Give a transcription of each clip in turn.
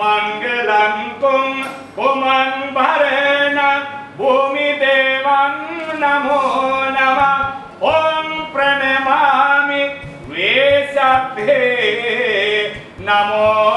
मङ्गलं कुं कुमं भरेण भूमिदेवं नमो नमः ॐ प्रणमामि वेशभे नमो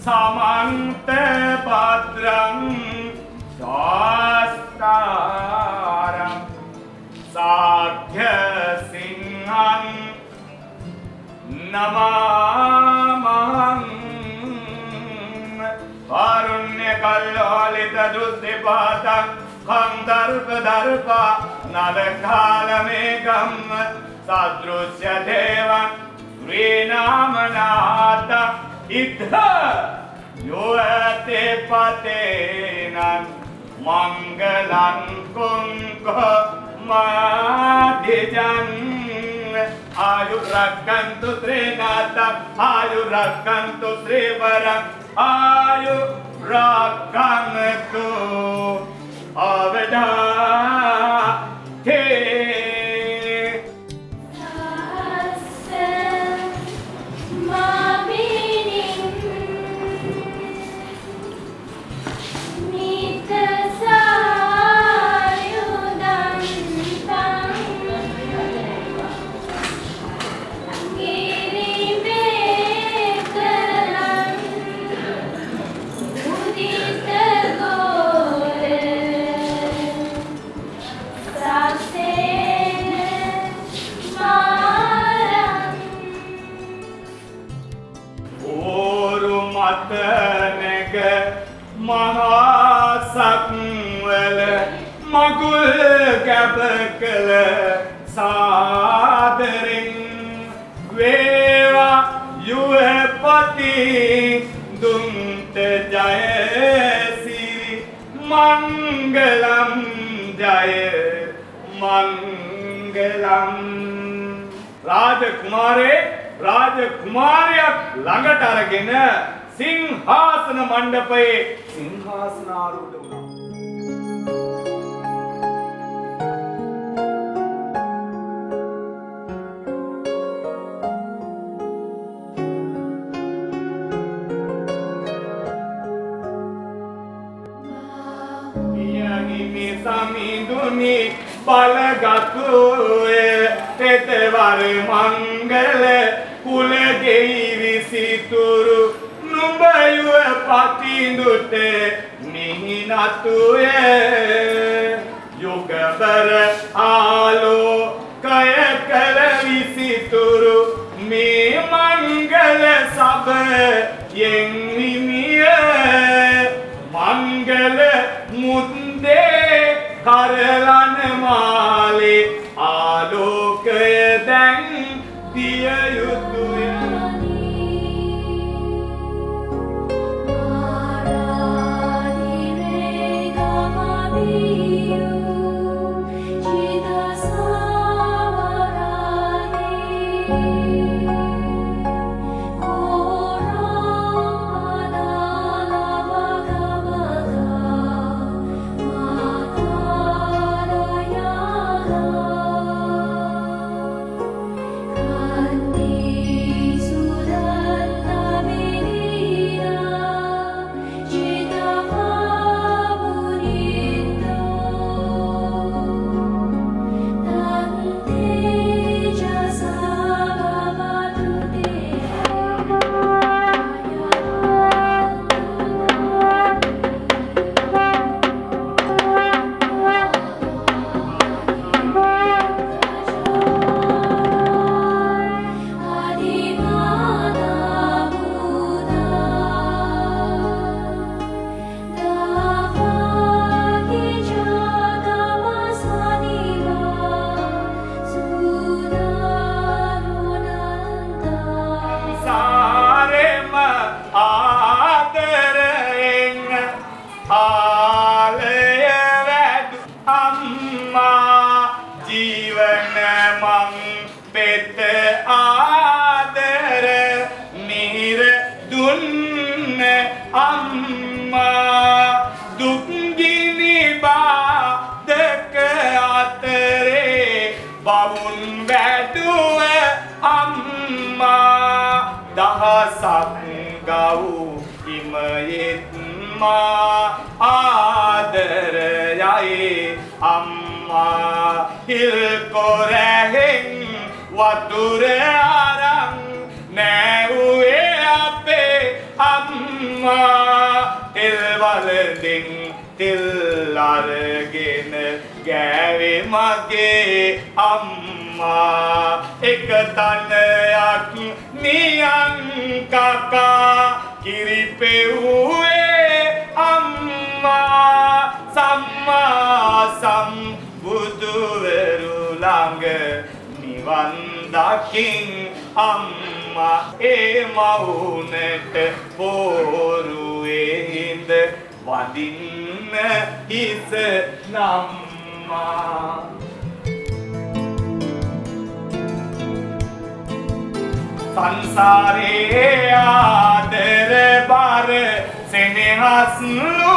සමන්ත පද්‍රං ශාස්තාරං සාක්‍ය සිංහං නමාමහං කාරුණ්‍ය කල්ලෝලිත දුද්ධිපාතං කන්දර්ප දර්පා නලකාලමේකම් සදෘශ්‍ය දේවං ශ්‍රීනාමනාත ඉද්ධ इधर कुंक पतेनं आयु कुङ्कुमादिजन् तो श्रीनाथ आयु रख श्रीवर श्रीवरम् तो කැප කළ සාදරෙන් වේවා යුවපති දුන්ත ජයසිරි මංගලම් ජය මංගලම් රාජකුමාරේ රාජකුමාරයක් ළඟට අරගෙන සිංහාසන මණ්ඩපයේ සිංහාසනාරූඪ වුණා. සමිඳුනි බලගතුය තෙතවර මංගල කුලගෙයි විසිතුරු නුඹයුව පතිඳුට මිහිනතුය යුගබර ආලෝකය කළ විසිතුරු මේ මංගල සබ යෙන්විමිය පෙත ආදර මිහිර දුන්න අම්මා. දුක්ගිනි බාදක අතරේ බවුන් වැටුව අම්මා. දහසක් ගව් ඉමයෙත්මා. ආදරයයි අම්මා. හිල් කොරැහෙන් වතුර අරන් නෑවුවේ අපේ අම්මා. තෙල්වලදින් තෙල් අරගෙන ගෑවේ මගේ අම්මා. එක තනයක් නියන් කකා කිරිපෙව්වේ අම්මා. සම්මා සම්බුදුවරු නිවන් දකින් අම්මා ඒ මවුනට පෝරුවේ හිඳ වදින්න හිස නම්මා. සංසාරේ ආදර බර සෙනෙහස්ලු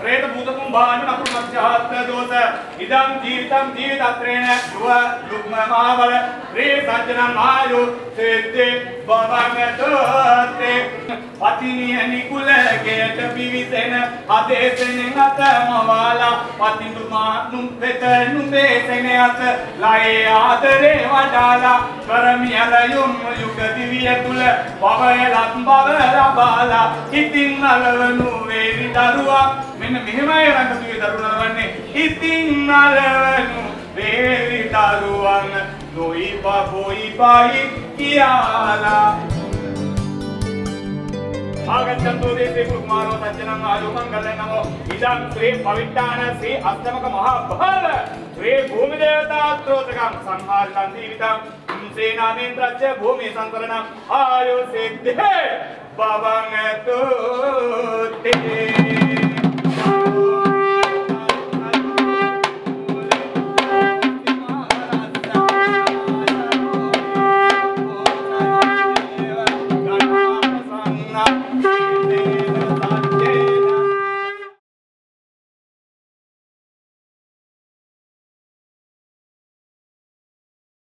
සංජාත പ്രേත භූත කුම්භාණ නපුරු මච්ඡාත් දෝස ඉදං ජීවිතං ජීවිතත්‍රේණ දුව දුක්ම මහබල රේ සජ්ජන මායු සෙත්තේ බවමතෝතේ පතිනිය නිකුලකයට පිවිසෙන අදේසෙනෙන් අතමවාලා පතිඳු මානුම් පෙත නුඹේසෙන අත ලයේ ආදරේ වඩාලා කරමි අලයුම් යුග දිවිය තුල බවයලත් බව ලබාලා ඉතින් අලවනු වේවි දරුවා මෙන්න මෙහෙමයි රංගතුවේ දරුණා වන්නේ ඉතින් අලවනු වේවි දරුවන් නොයි බොයි බයි කියාලා. ආගච්ඡන්තු දේසේ කුමාරෝ සජ්ජනං ආයෝ මංගලං නමෝ. ඉදං ශ්‍රී පවිත්තාන ශ්‍රී අත්තමක මහා බල ශ්‍රී භූමි දේවතාත්‍රෝතකං සංහාරිතං දීවිතං. සේනාමේන්ද්‍රච්ච භූමි සංකරණං ආයෝ සිද්ධේ බවං තුත්තේ